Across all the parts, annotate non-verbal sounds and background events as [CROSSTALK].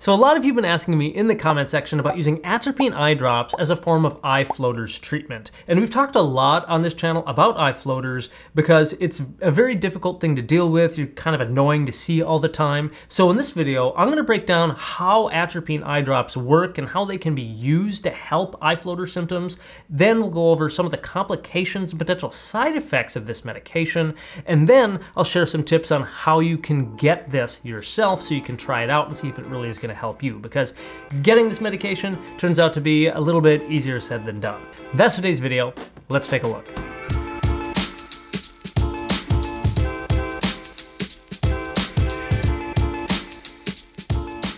So a lot of you have been asking me in the comment section about using atropine eye drops as a form of eye floaters treatment. And we've talked a lot on this channel about eye floaters because it's a very difficult thing to deal with. You're kind of annoying to see all the time. So in this video, I'm gonna break down how atropine eye drops work and how they can be used to help eye floater symptoms. Then we'll go over some of the complications and potential side effects of this medication. And then I'll share some tips on how you can get this yourself so you can try it out and see if it really is gonna to help you because getting this medication turns out to be a little bit easier said than done. That's today's video. Let's take a look.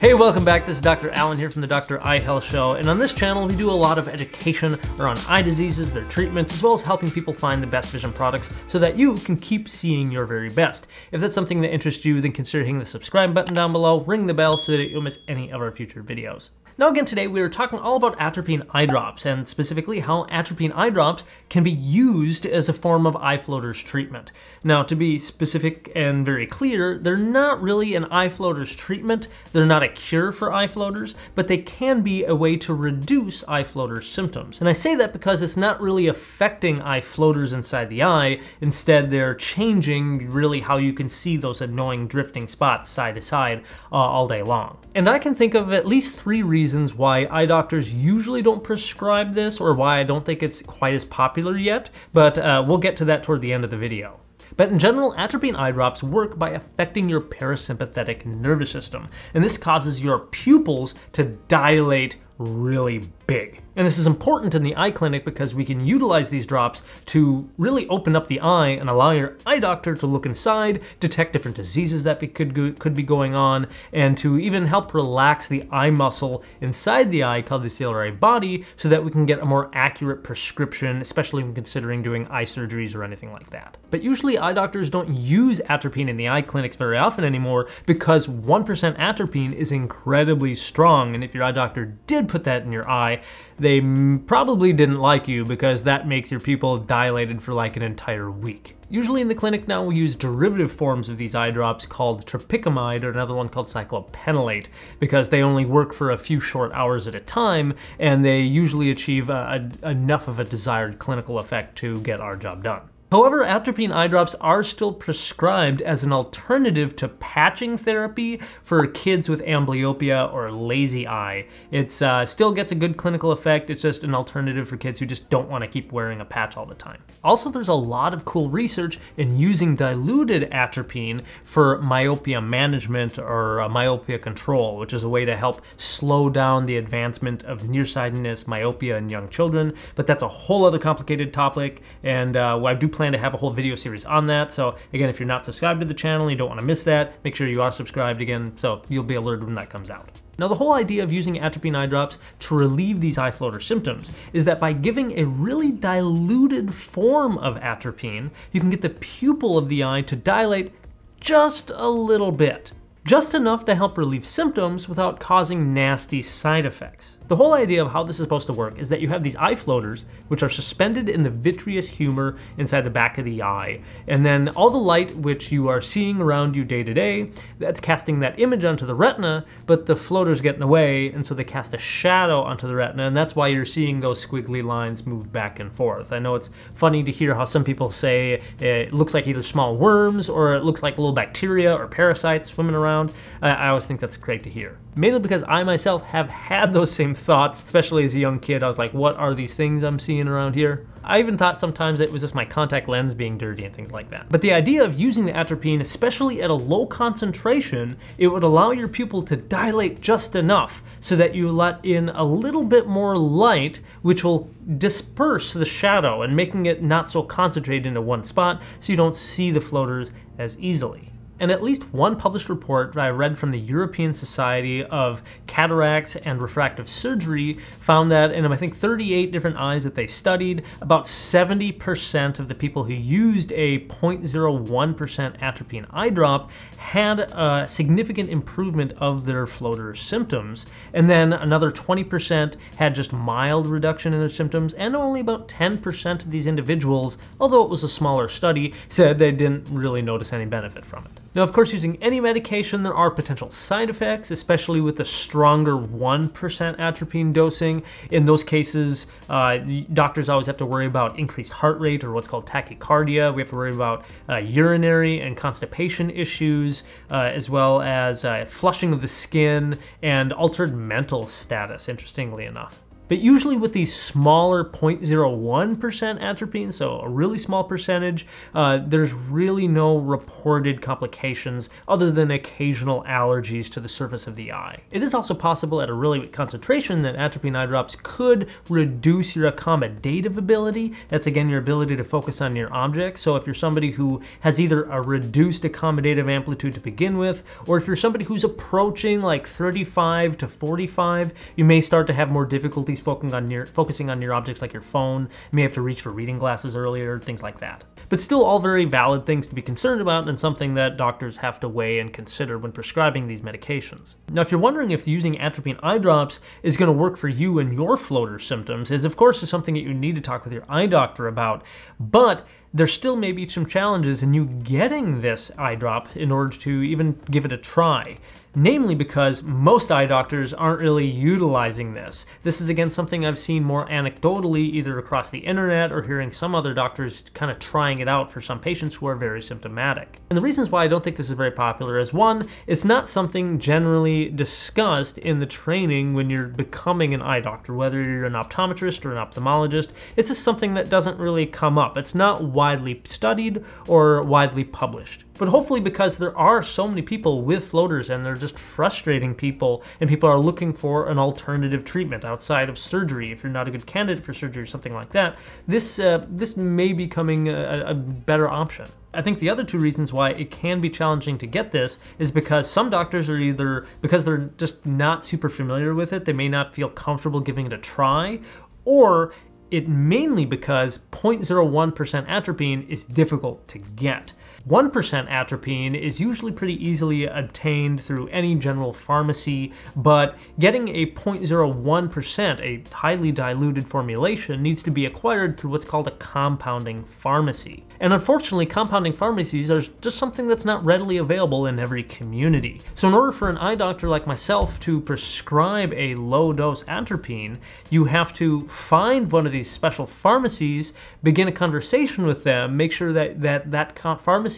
Hey, welcome back. This is Dr. Allen here from the Dr. Eye Health Show. And on this channel, we do a lot of education around eye diseases, their treatments, as well as helping people find the best vision products so that you can keep seeing your very best. If that's something that interests you, then consider hitting the subscribe button down below, ring the bell so that you don't miss any of our future videos. Now again today we are talking all about atropine eye drops and specifically how atropine eye drops can be used as a form of eye floaters treatment. Now to be specific and very clear, they're not really an eye floaters treatment, they're not a cure for eye floaters, but they can be a way to reduce eye floaters symptoms. And I say that because it's not really affecting eye floaters inside the eye, instead they're changing really how you can see those annoying drifting spots side to side uh, all day long. And I can think of at least three reasons reasons why eye doctors usually don't prescribe this or why I don't think it's quite as popular yet, but uh, we'll get to that toward the end of the video. But in general, atropine eye drops work by affecting your parasympathetic nervous system, and this causes your pupils to dilate really big. And this is important in the eye clinic because we can utilize these drops to really open up the eye and allow your eye doctor to look inside, detect different diseases that could, go, could be going on, and to even help relax the eye muscle inside the eye called the ciliary body so that we can get a more accurate prescription, especially when considering doing eye surgeries or anything like that. But usually eye doctors don't use atropine in the eye clinics very often anymore because 1% atropine is incredibly strong, and if your eye doctor did put that in your eye, they probably didn't like you because that makes your pupil dilated for like an entire week. Usually in the clinic now we use derivative forms of these eye drops called tropicamide or another one called cyclopentolate because they only work for a few short hours at a time and they usually achieve uh, a, a, enough of a desired clinical effect to get our job done. However, atropine eye drops are still prescribed as an alternative to patching therapy for kids with amblyopia or lazy eye. It uh, still gets a good clinical effect, it's just an alternative for kids who just don't want to keep wearing a patch all the time. Also, there's a lot of cool research in using diluted atropine for myopia management or uh, myopia control, which is a way to help slow down the advancement of nearsightedness, myopia in young children, but that's a whole other complicated topic, and uh, I do plan to have a whole video series on that. So again, if you're not subscribed to the channel and you don't want to miss that, make sure you are subscribed again so you'll be alerted when that comes out. Now the whole idea of using atropine eye drops to relieve these eye floater symptoms is that by giving a really diluted form of atropine, you can get the pupil of the eye to dilate just a little bit. Just enough to help relieve symptoms without causing nasty side effects. The whole idea of how this is supposed to work is that you have these eye floaters, which are suspended in the vitreous humor inside the back of the eye. And then all the light which you are seeing around you day to day, that's casting that image onto the retina, but the floaters get in the way, and so they cast a shadow onto the retina, and that's why you're seeing those squiggly lines move back and forth. I know it's funny to hear how some people say eh, it looks like either small worms or it looks like little bacteria or parasites swimming around. I always think that's great to hear. Mainly because I myself have had those same thoughts, especially as a young kid. I was like, what are these things I'm seeing around here? I even thought sometimes it was just my contact lens being dirty and things like that. But the idea of using the atropine, especially at a low concentration, it would allow your pupil to dilate just enough so that you let in a little bit more light, which will disperse the shadow and making it not so concentrated into one spot so you don't see the floaters as easily. And at least one published report that I read from the European Society of Cataracts and Refractive Surgery found that in I think 38 different eyes that they studied, about 70% of the people who used a 0.01% atropine eye drop had a significant improvement of their floater symptoms. And then another 20% had just mild reduction in their symptoms, and only about 10% of these individuals, although it was a smaller study, said they didn't really notice any benefit from it. Now, of course, using any medication, there are potential side effects, especially with the stronger 1% atropine dosing. In those cases, uh, doctors always have to worry about increased heart rate or what's called tachycardia. We have to worry about uh, urinary and constipation issues, uh, as well as uh, flushing of the skin and altered mental status, interestingly enough. But usually with these smaller 0.01% atropine, so a really small percentage, uh, there's really no reported complications other than occasional allergies to the surface of the eye. It is also possible at a really weak concentration that atropine eye drops could reduce your accommodative ability. That's again your ability to focus on your object. So if you're somebody who has either a reduced accommodative amplitude to begin with, or if you're somebody who's approaching like 35 to 45, you may start to have more difficulties focusing on your focusing on your objects like your phone. You may have to reach for reading glasses earlier, things like that. But still all very valid things to be concerned about and something that doctors have to weigh and consider when prescribing these medications. Now if you're wondering if using atropine eye drops is going to work for you and your floater symptoms, it's of course is something that you need to talk with your eye doctor about, but there still may be some challenges in you getting this eye drop in order to even give it a try namely because most eye doctors aren't really utilizing this. This is again something I've seen more anecdotally either across the internet or hearing some other doctors kind of trying it out for some patients who are very symptomatic. And the reasons why I don't think this is very popular is one, it's not something generally discussed in the training when you're becoming an eye doctor, whether you're an optometrist or an ophthalmologist. It's just something that doesn't really come up. It's not widely studied or widely published. But hopefully because there are so many people with floaters and they're just frustrating people and people are looking for an alternative treatment outside of surgery if you're not a good candidate for surgery or something like that this uh, this may be becoming a, a better option. I think the other two reasons why it can be challenging to get this is because some doctors are either because they're just not super familiar with it, they may not feel comfortable giving it a try, or it mainly because 0.01% atropine is difficult to get. 1% atropine is usually pretty easily obtained through any general pharmacy, but getting a 0.01%, a highly diluted formulation, needs to be acquired through what's called a compounding pharmacy. And unfortunately, compounding pharmacies are just something that's not readily available in every community. So in order for an eye doctor like myself to prescribe a low dose atropine, you have to find one of these special pharmacies, begin a conversation with them, make sure that that, that pharmacy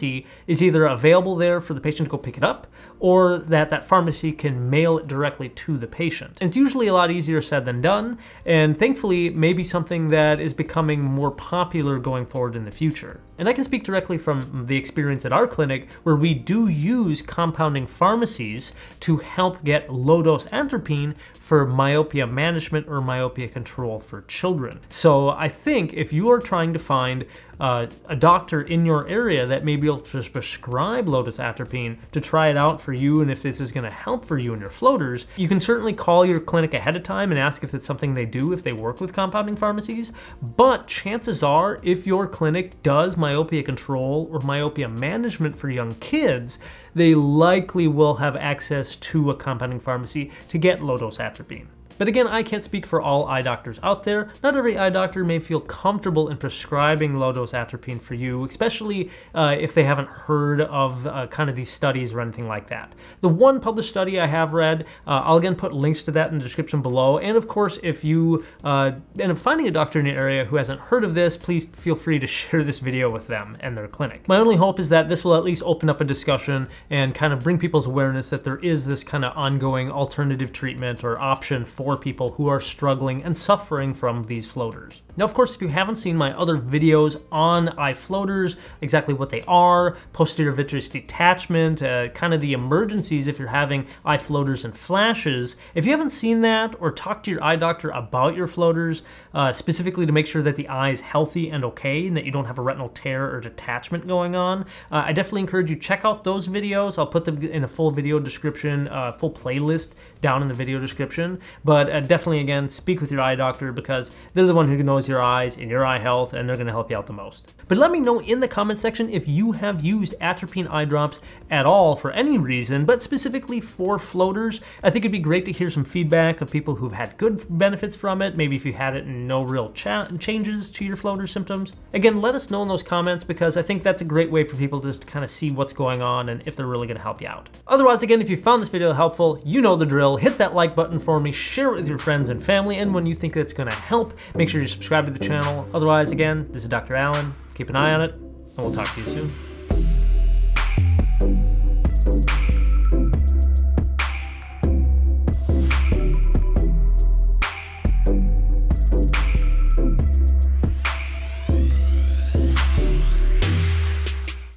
is either available there for the patient to go pick it up, or that that pharmacy can mail it directly to the patient. And it's usually a lot easier said than done, and thankfully maybe something that is becoming more popular going forward in the future. And I can speak directly from the experience at our clinic where we do use compounding pharmacies to help get low dose atropine for myopia management or myopia control for children. So I think if you are trying to find uh, a doctor in your area that may be able to prescribe low-dose atropine to try it out for you and if this is going to help for you and your floaters, you can certainly call your clinic ahead of time and ask if it's something they do if they work with compounding pharmacies. But chances are, if your clinic does myopia control or myopia management for young kids, they likely will have access to a compounding pharmacy to get low-dose atropine. But again, I can't speak for all eye doctors out there. Not every eye doctor may feel comfortable in prescribing low-dose atropine for you, especially uh, if they haven't heard of uh, kind of these studies or anything like that. The one published study I have read, uh, I'll again put links to that in the description below. And of course, if you uh, end up finding a doctor in your area who hasn't heard of this, please feel free to [LAUGHS] share this video with them and their clinic. My only hope is that this will at least open up a discussion and kind of bring people's awareness that there is this kind of ongoing alternative treatment or option for for people who are struggling and suffering from these floaters. Now, of course, if you haven't seen my other videos on eye floaters, exactly what they are, posterior vitreous detachment, uh, kind of the emergencies if you're having eye floaters and flashes, if you haven't seen that or talked to your eye doctor about your floaters, uh, specifically to make sure that the eye is healthy and okay and that you don't have a retinal tear or detachment going on, uh, I definitely encourage you check out those videos. I'll put them in a full video description, uh, full playlist down in the video description. But But uh, definitely, again, speak with your eye doctor because they're the one who knows your eyes and your eye health, and they're going to help you out the most. But let me know in the comment section if you have used atropine eye drops at all for any reason, but specifically for floaters. I think it'd be great to hear some feedback of people who've had good benefits from it. Maybe if you had it and no real cha- changes to your floater symptoms. Again, let us know in those comments because I think that's a great way for people just to kind of see what's going on and if they're really going to help you out. Otherwise, again, if you found this video helpful, you know the drill. Hit that like button for me, share it with your friends and family, and when you think that's going to help, make sure you subscribe to the channel. Otherwise, again, this is Dr. Allen. Keep an eye on it, and we'll talk to you soon.